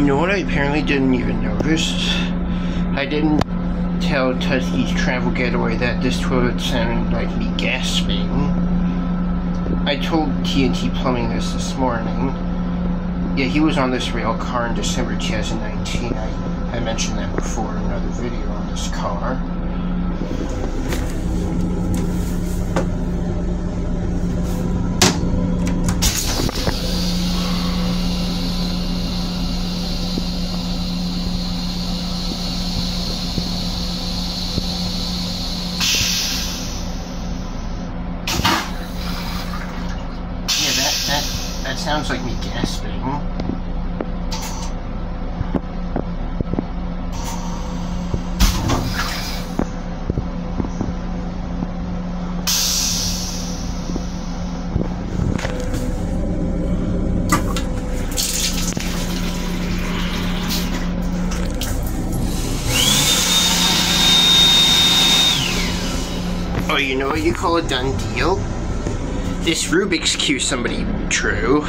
You know what I apparently didn't even notice? I didn't tell Tusky's travel getaway that this toilet sounded like me gasping. I told TNT Plumbing this this morning. Yeah, he was on this rail car in December 2019. I, I mentioned that before in another video on this car. Yeah, that, that, sounds like me gasping. Oh, you know what you call a done deal? This Rubik's Cube somebody drew.